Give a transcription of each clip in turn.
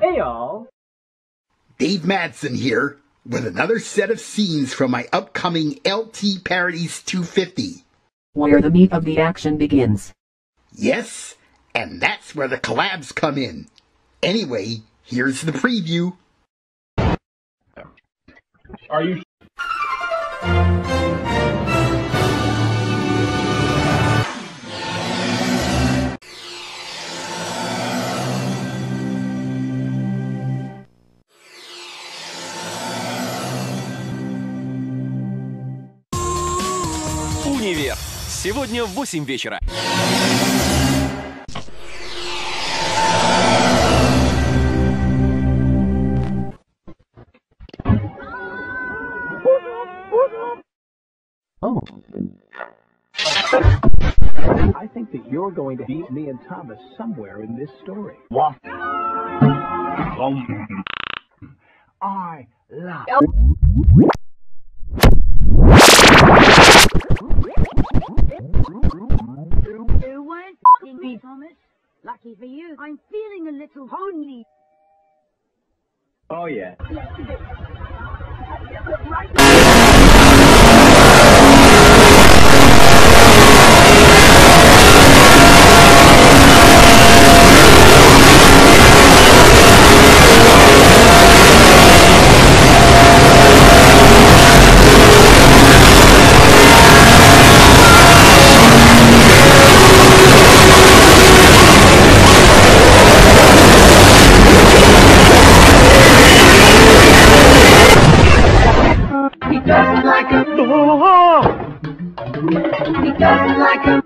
Hey, all. Dave Madsen here with another set of scenes from my upcoming LT Parodies 250. Where the meat of the action begins. Yes, and that's where the collabs come in. Anyway, here's the preview. Are you Сегодня в 8 вечера. Oh. I think that you're going to beat me and Thomas somewhere in this story. What? I love. Lucky for you, I'm feeling a little lonely. Oh, yeah.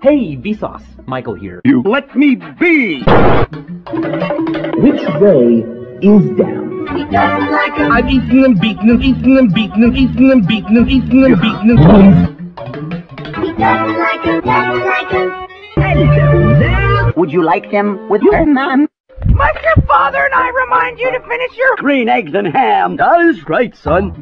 Hey, Vsauce. Michael here. You let me be. Which way is down? I've eaten them, beaten them, eaten them, beaten them, eaten them, beaten them, eaten them, beaten them. Would you like them with her, ma'am? Must your father and I remind you to finish your Green eggs and ham. That is right, son.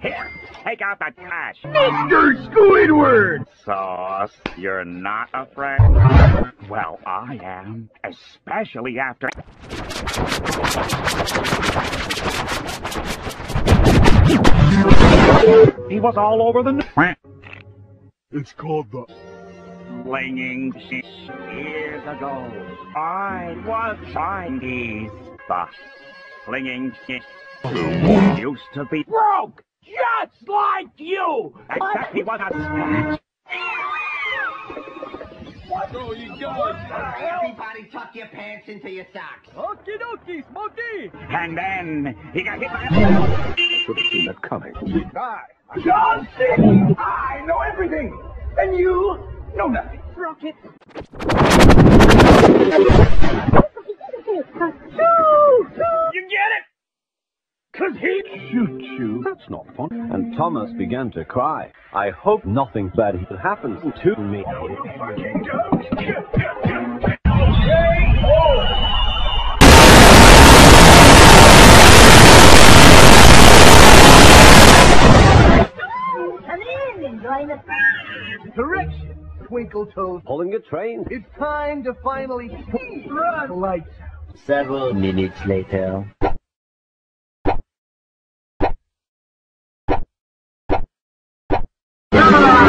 Here, take out the cash. Mr. Squidward? Sauce, you're not afraid? Well, I am, especially after. He was all over the. n- It's called the. Flinging shit years ago. I was Chinese, but flinging shit used to be broke, just like you. Except he was a Oh, snatch. Everybody tuck your pants into your socks. Okie dokie, Smokey. And then he got hit by a. Should have seen that coming. I, John C. I know everything, and you know nothing. Rocket. You get it? Cause he Shoot you. That's not fun. And Thomas began to cry. I hope nothing bad happens to me. Come in and join the Correction, Twinkle Toes. Pulling a train. It's time to finally run lights. Several minutes later.